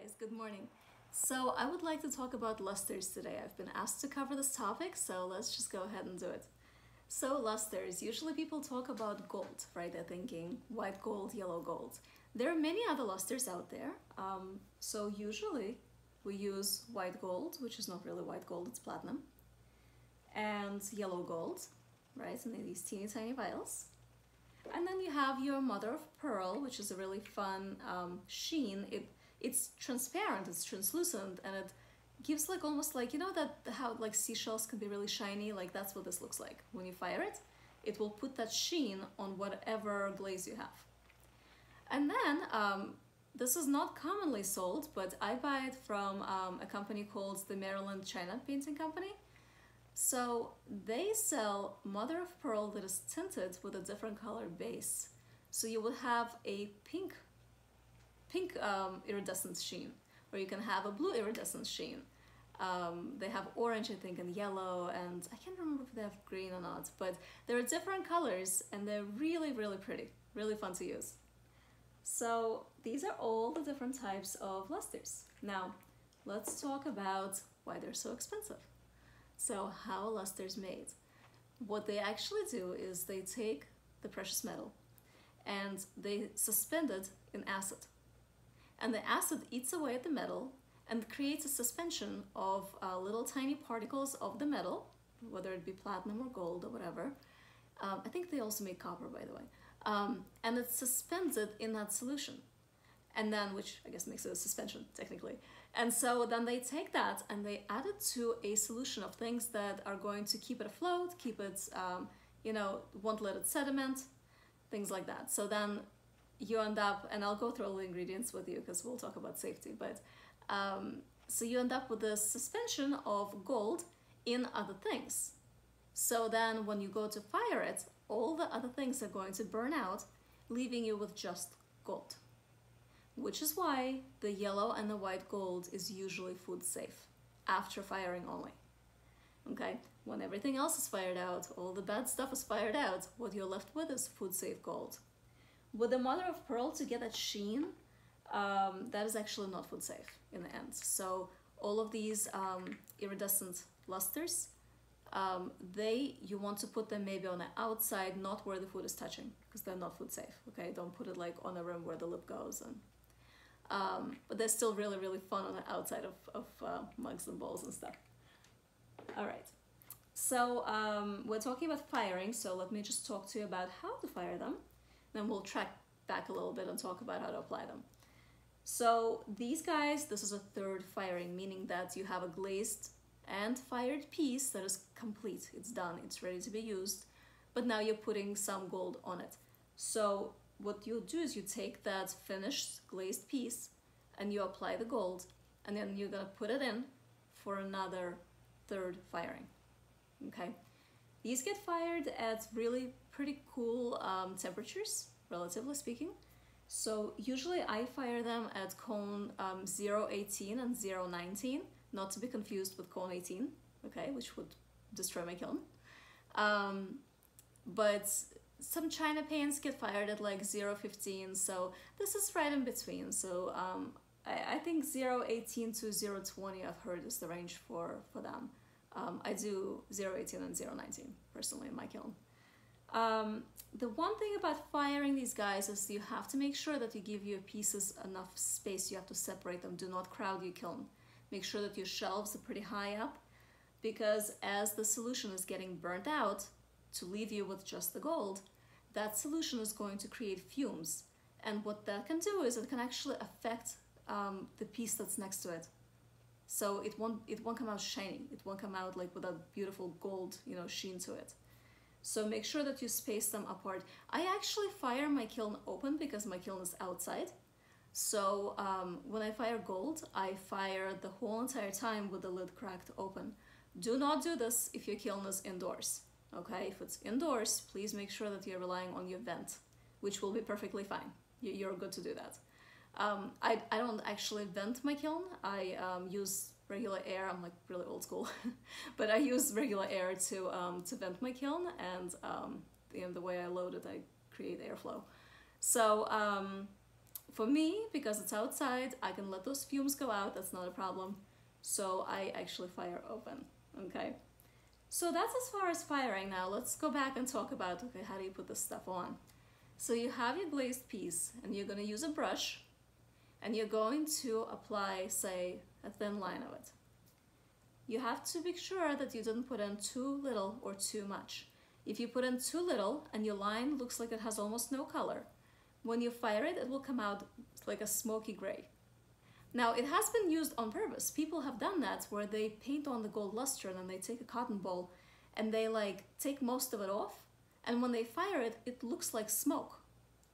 guys, good morning. So I would like to talk about lusters today. I've been asked to cover this topic, so let's just go ahead and do it. So lusters, usually people talk about gold, right? They're thinking white gold, yellow gold. There are many other lusters out there. Um, so usually we use white gold, which is not really white gold, it's platinum, and yellow gold, right? And these teeny tiny vials. And then you have your mother of pearl, which is a really fun um, sheen. It it's transparent, it's translucent, and it gives like almost like you know that how like seashells can be really shiny. Like that's what this looks like when you fire it. It will put that sheen on whatever glaze you have. And then um, this is not commonly sold, but I buy it from um, a company called the Maryland China Painting Company. So they sell mother of pearl that is tinted with a different color base. So you will have a pink pink um, iridescent sheen, or you can have a blue iridescent sheen. Um, they have orange, I think, and yellow, and I can't remember if they have green or not, but there are different colors and they're really, really pretty, really fun to use. So these are all the different types of lusters. Now, let's talk about why they're so expensive. So how is made. What they actually do is they take the precious metal and they suspend it in acid and the acid eats away at the metal and creates a suspension of uh, little tiny particles of the metal, whether it be platinum or gold or whatever. Um, I think they also make copper, by the way. Um, and it suspends it in that solution. And then, which I guess makes it a suspension, technically. And so then they take that and they add it to a solution of things that are going to keep it afloat, keep it, um, you know, won't let it sediment, things like that. So then you end up, and I'll go through all the ingredients with you because we'll talk about safety, but um, so you end up with a suspension of gold in other things. So then when you go to fire it, all the other things are going to burn out, leaving you with just gold. Which is why the yellow and the white gold is usually food safe, after firing only. Okay, when everything else is fired out, all the bad stuff is fired out, what you're left with is food safe gold. With the mother of pearl to get that sheen, um, that is actually not food safe in the end. So all of these um, iridescent lusters, um, they you want to put them maybe on the outside, not where the food is touching, because they're not food safe. Okay, don't put it like on the rim where the lip goes, and um, but they're still really really fun on the outside of of uh, mugs and bowls and stuff. All right, so um, we're talking about firing. So let me just talk to you about how to fire them. Then we'll track back a little bit and talk about how to apply them. So these guys, this is a third firing, meaning that you have a glazed and fired piece that is complete. It's done, it's ready to be used, but now you're putting some gold on it. So what you'll do is you take that finished glazed piece and you apply the gold and then you're gonna put it in for another third firing, okay? These get fired at really pretty cool um, temperatures, relatively speaking. So usually I fire them at cone um, 018 and 019, not to be confused with cone 18, okay, which would destroy my kiln. Um, but some China paints get fired at like 015, so this is right in between. So um, I, I, think 018 to 020 I've heard is the range for, for them. Um, I do 018 and 019 personally in my kiln. Um, the one thing about firing these guys is you have to make sure that you give your pieces enough space. You have to separate them. Do not crowd your kiln. Make sure that your shelves are pretty high up because as the solution is getting burnt out to leave you with just the gold, that solution is going to create fumes. And what that can do is it can actually affect um, the piece that's next to it. So it won't, it won't come out shiny. It won't come out like with a beautiful gold, you know, sheen to it. So make sure that you space them apart. I actually fire my kiln open because my kiln is outside. So um, when I fire gold, I fire the whole entire time with the lid cracked open. Do not do this if your kiln is indoors. Okay, if it's indoors, please make sure that you're relying on your vent, which will be perfectly fine. You're good to do that. Um, I, I don't actually vent my kiln. I um, use regular air. I'm like really old school, but I use regular air to um, to vent my kiln, and um, the, the way I load it, I create airflow. So um, for me, because it's outside, I can let those fumes go out, that's not a problem. So I actually fire open, okay? So that's as far as firing now. Let's go back and talk about, okay, how do you put this stuff on? So you have your glazed piece and you're gonna use a brush and you're going to apply, say, a thin line of it. You have to be sure that you didn't put in too little or too much. If you put in too little and your line looks like it has almost no color, when you fire it, it will come out like a smoky gray. Now, it has been used on purpose. People have done that where they paint on the gold luster and then they take a cotton ball and they like take most of it off. And when they fire it, it looks like smoke.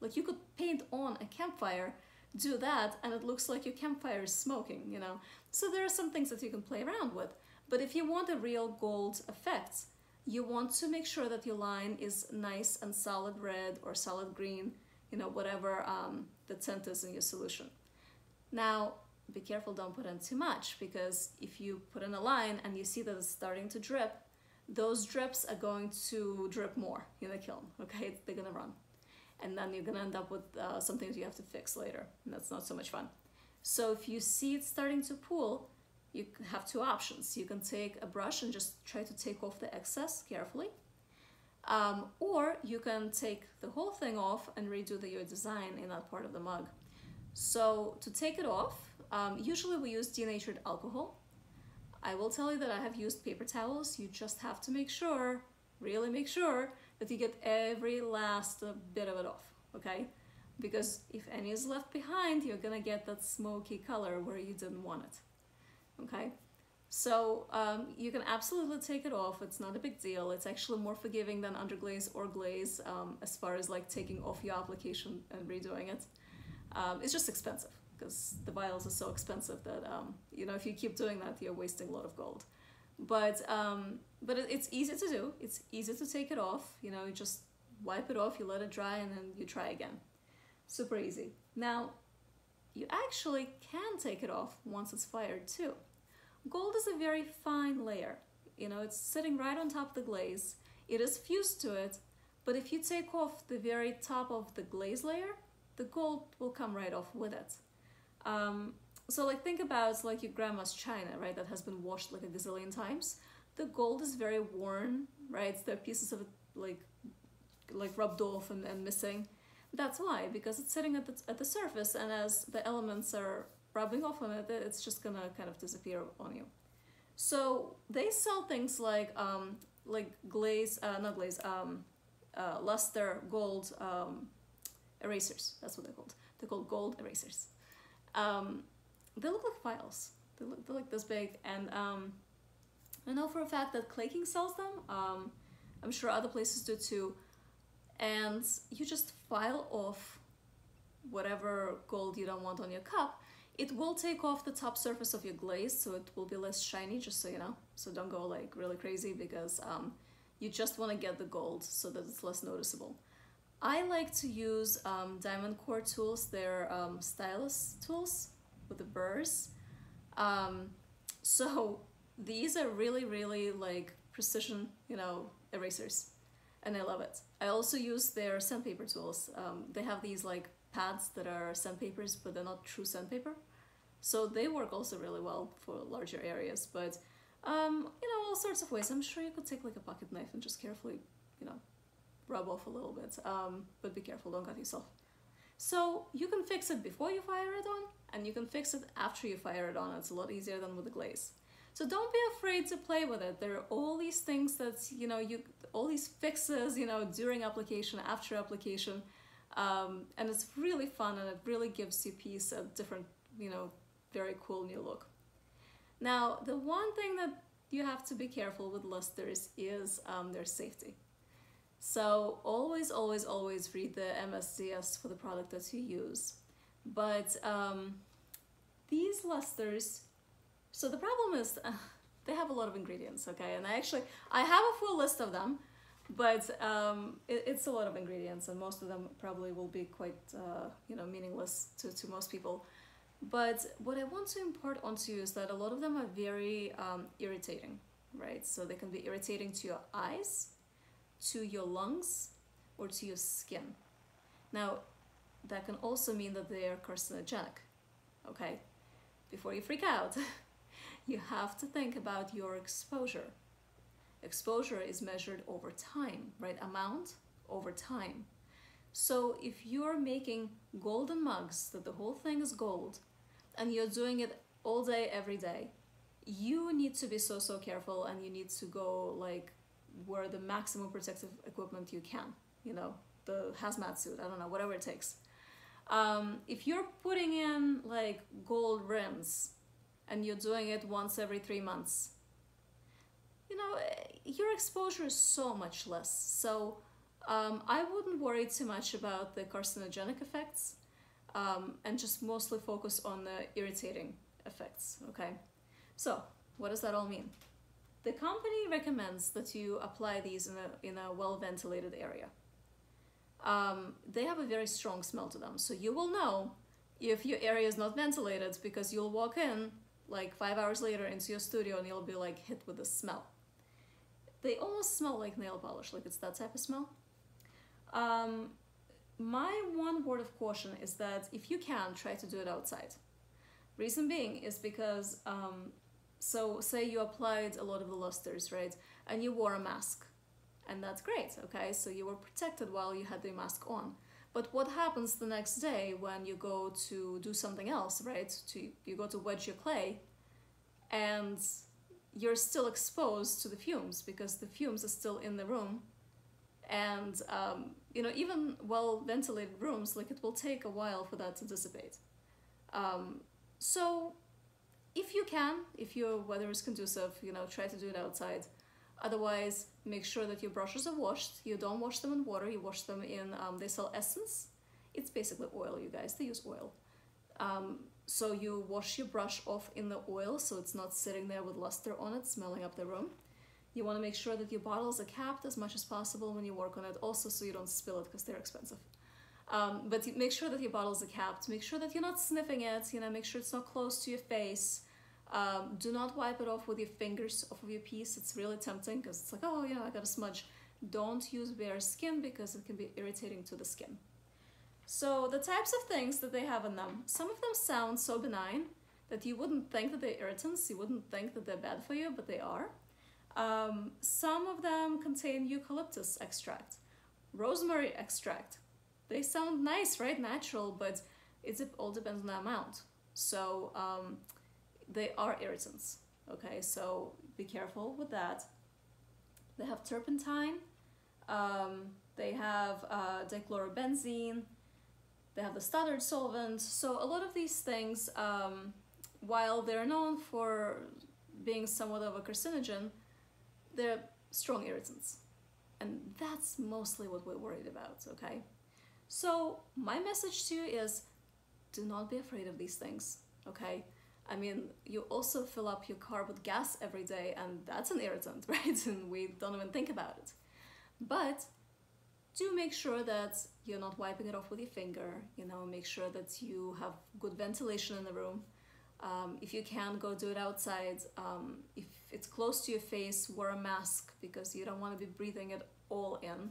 Like you could paint on a campfire, do that, and it looks like your campfire is smoking, you know? So there are some things that you can play around with. But if you want a real gold effect, you want to make sure that your line is nice and solid red or solid green, you know, whatever um, the tint is in your solution. Now, be careful, don't put in too much because if you put in a line and you see that it's starting to drip, those drips are going to drip more in the kiln, okay? They're gonna run. And then you're gonna end up with uh, some things you have to fix later, and that's not so much fun. So if you see it starting to pool, you have two options. You can take a brush and just try to take off the excess carefully, um, or you can take the whole thing off and redo the, your design in that part of the mug. So to take it off, um, usually we use denatured alcohol. I will tell you that I have used paper towels. You just have to make sure, really make sure, that you get every last bit of it off, okay? Because if any is left behind, you're gonna get that smoky color where you didn't want it, okay? So um, you can absolutely take it off. It's not a big deal. It's actually more forgiving than underglaze or glaze um, as far as like taking off your application and redoing it. Um, it's just expensive because the vials are so expensive that um, you know if you keep doing that you're wasting a lot of gold but um, but it's easy to do. It's easy to take it off. You know you just wipe it off you let it dry and then you try again. Super easy. Now you actually can take it off once it's fired too. Gold is a very fine layer. You know it's sitting right on top of the glaze. It is fused to it but if you take off the very top of the glaze layer the gold will come right off with it. Um, so like think about like your grandma's china, right? That has been washed like a gazillion times. The gold is very worn, right? There are pieces of it like like rubbed off and, and missing. That's why, because it's sitting at the, at the surface and as the elements are rubbing off on it, it's just gonna kind of disappear on you. So they sell things like um, like glaze, uh, not glaze, um, uh, luster gold um, erasers. That's what they're called. They're called gold erasers. Um, they look like files. They look they're like this big, and um, I know for a fact that Clay King sells them. Um, I'm sure other places do too. And you just file off whatever gold you don't want on your cup. It will take off the top surface of your glaze, so it will be less shiny, just so you know. So don't go like really crazy because um, you just want to get the gold so that it's less noticeable. I like to use um, Diamond Core tools. They're um, stylus tools with the burrs. Um, so these are really, really like precision, you know, erasers. And I love it. I also use their sandpaper tools. Um, they have these like pads that are sandpapers, but they're not true sandpaper. So they work also really well for larger areas. But, um, you know, all sorts of ways. I'm sure you could take like a pocket knife and just carefully, you know, rub off a little bit, um, but be careful, don't cut yourself. So you can fix it before you fire it on, and you can fix it after you fire it on. It's a lot easier than with the glaze. So don't be afraid to play with it. There are all these things that, you know, you all these fixes, you know, during application, after application, um, and it's really fun and it really gives your piece a different, you know, very cool new look. Now, the one thing that you have to be careful with lusters is um, their safety. So always, always, always read the MSDS for the product that you use. But um, these lusters, so the problem is uh, they have a lot of ingredients, okay? And I actually, I have a full list of them, but um, it, it's a lot of ingredients and most of them probably will be quite, uh, you know, meaningless to, to most people. But what I want to impart onto you is that a lot of them are very um, irritating, right? So they can be irritating to your eyes, to your lungs or to your skin. Now, that can also mean that they are carcinogenic. Okay? Before you freak out, you have to think about your exposure. Exposure is measured over time, right? Amount over time. So if you're making golden mugs, that the whole thing is gold, and you're doing it all day, every day, you need to be so, so careful and you need to go like wear the maximum protective equipment you can, you know, the hazmat suit, I don't know, whatever it takes. Um, if you're putting in like gold rims and you're doing it once every three months, you know, your exposure is so much less. So um, I wouldn't worry too much about the carcinogenic effects um, and just mostly focus on the irritating effects, okay? So, what does that all mean? The company recommends that you apply these in a, in a well-ventilated area. Um, they have a very strong smell to them, so you will know if your area is not ventilated because you'll walk in like five hours later into your studio and you'll be like hit with the smell. They almost smell like nail polish, like it's that type of smell. Um, my one word of caution is that if you can, try to do it outside. Reason being is because, um, so say you applied a lot of the lusters, right? And you wore a mask. And that's great, okay? So you were protected while you had the mask on. But what happens the next day when you go to do something else, right? To you go to wedge your clay and you're still exposed to the fumes because the fumes are still in the room and um, you know even well ventilated rooms like it will take a while for that to dissipate um, so if you can if your weather is conducive you know try to do it outside otherwise make sure that your brushes are washed you don't wash them in water you wash them in um, they sell essence it's basically oil you guys they use oil um, so you wash your brush off in the oil so it's not sitting there with luster on it smelling up the room you want to make sure that your bottles are capped as much as possible when you work on it, also so you don't spill it because they're expensive. Um, but make sure that your bottles are capped. Make sure that you're not sniffing it. You know, make sure it's not close to your face. Um, do not wipe it off with your fingers off of your piece. It's really tempting because it's like, oh yeah, I got a smudge. Don't use bare skin because it can be irritating to the skin. So the types of things that they have in them, some of them sound so benign that you wouldn't think that they're irritants, you wouldn't think that they're bad for you, but they are. Um, some of them contain eucalyptus extract, rosemary extract. They sound nice, right? Natural, but it all depends on the amount. So um, they are irritants. Okay, so be careful with that. They have turpentine. Um, they have uh, dichlorobenzene. They have the standard solvent. So a lot of these things, um, while they're known for being somewhat of a carcinogen, they're strong irritants. And that's mostly what we're worried about, okay? So my message to you is do not be afraid of these things, okay? I mean, you also fill up your car with gas every day and that's an irritant, right? And we don't even think about it. But do make sure that you're not wiping it off with your finger, you know, make sure that you have good ventilation in the room. Um, if you can, go do it outside. Um, if it's close to your face, wear a mask because you don't want to be breathing it all in.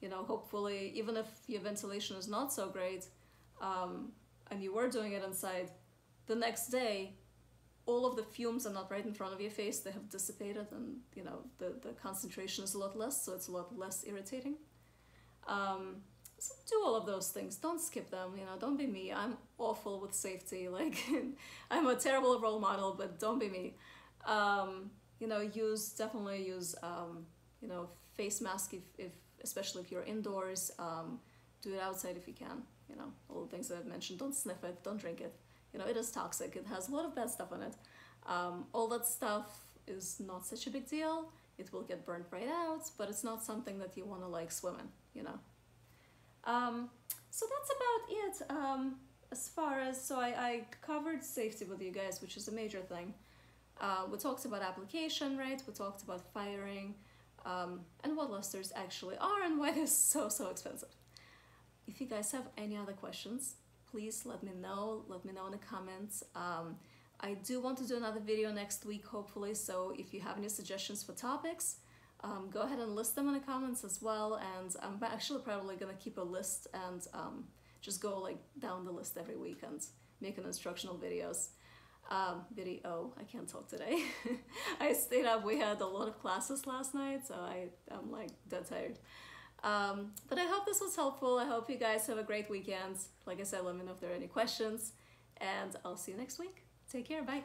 You know, hopefully, even if your ventilation is not so great um, and you were doing it inside, the next day, all of the fumes are not right in front of your face. They have dissipated and, you know, the, the concentration is a lot less, so it's a lot less irritating. Um, so do all of those things. Don't skip them. You know, don't be me. I'm awful with safety. Like, I'm a terrible role model, but don't be me. Um, you know, use definitely use um, you know face mask if, if especially if you're indoors. Um, do it outside if you can. You know, all the things that I've mentioned. Don't sniff it. Don't drink it. You know, it is toxic. It has a lot of bad stuff on it. Um, all that stuff is not such a big deal. It will get burnt right out, but it's not something that you want to like swim in. You know. Um, so that's about it. Um, as far as so I, I covered safety with you guys, which is a major thing. Uh, we talked about application, right? We talked about firing um, and what lusters actually are and why they're so, so expensive. If you guys have any other questions, please let me know. Let me know in the comments. Um, I do want to do another video next week, hopefully, so if you have any suggestions for topics, um, go ahead and list them in the comments as well, and I'm actually probably gonna keep a list and um, just go like down the list every week and make an instructional videos. Um, video, I can't talk today. I stayed up, we had a lot of classes last night, so I, I'm like dead tired. Um, but I hope this was helpful. I hope you guys have a great weekend. Like I said, let me know if there are any questions, and I'll see you next week. Take care, bye.